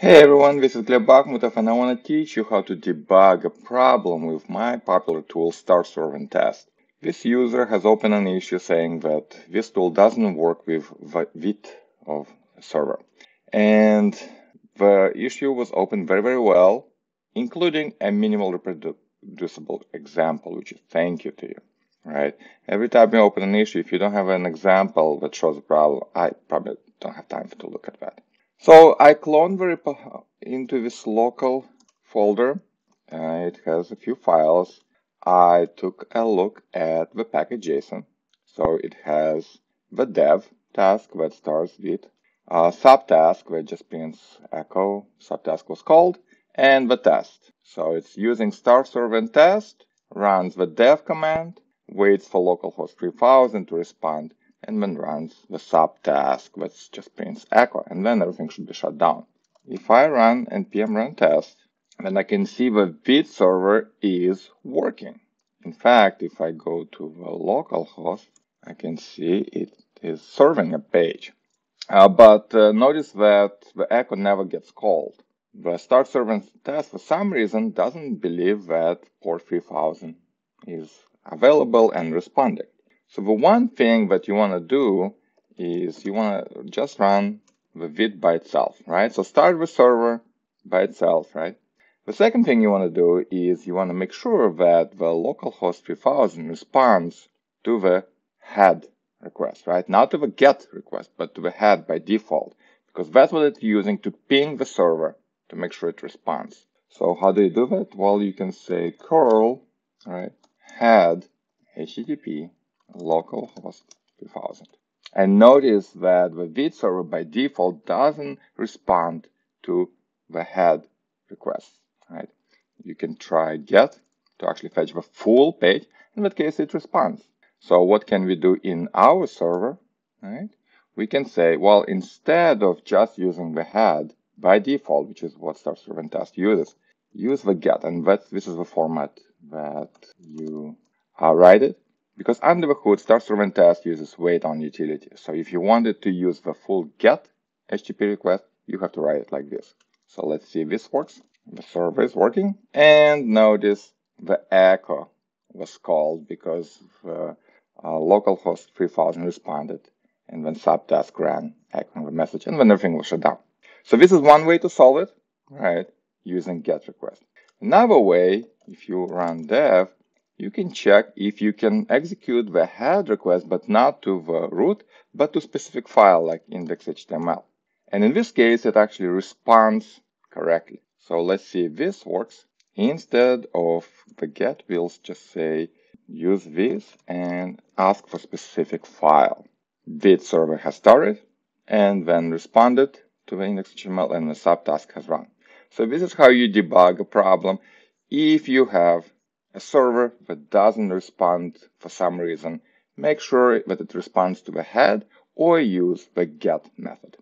Hey everyone, this is Gleb Bahmutov and I want to teach you how to debug a problem with my popular tool start-server-and-test. This user has opened an issue saying that this tool doesn't work with width of server. And the issue was opened very, very well, including a minimal reproducible example, which is thank you to you, right? Every time you open an issue, if you don't have an example that shows a problem, I probably don't have time to look at that. So I the repo into this local folder. Uh, it has a few files. I took a look at the package.json. So it has the dev task that starts with a subtask that just prints echo, subtask was called, and the test. So it's using start-server-and-test, runs the dev command, waits for localhost 3000 to respond, and then runs the subtask that just prints echo, and then everything should be shut down. If I run npm run test, then I can see the Vite server is working. In fact, if I go to the local host, I can see it is serving a page. Uh, but uh, notice that the echo never gets called. The start-server-and-test, for some reason, doesn't believe that port 3000 is available and responding. So the one thing that you want to do is you want to just run the Vite by itself, right? So start the server by itself, right? The second thing you want to do is you want to make sure that the localhost 3000 responds to the head request, right? Not to the get request, but to the head by default, because that's what it's using to ping the server to make sure it responds. So how do you do that? Well, you can say curl, right, head HTTP localhost 2000. And notice that the Vite server by default doesn't respond to the head request, right? You can try get to actually fetch the full page. In that case, it responds. So what can we do in our server, right? We can say, well, instead of just using the head by default, which is what start-server-and-test uses, use the get. And that's, this is the format that you uh, write it. Because under the hood, start-server-and-test uses wait on utility. So if you wanted to use the full get HTTP request, you have to write it like this. So let's see if this works. The server is working. And notice the echo was called because the uh, localhost 3000 responded. And then subtask ran echoing the message and then everything was shut down. So this is one way to solve it, right? Using get request. Another way, if you run dev, you can check if you can execute the head request, but not to the root, but to specific file like index.html. And in this case, it actually responds correctly. So let's see if this works. Instead of the get, we'll just say use this and ask for specific file. Vite server has started and then responded to the index.html and the subtask has run. So this is how you debug a problem if you have a server that doesn't respond for some reason, make sure that it responds to the head or use the get method.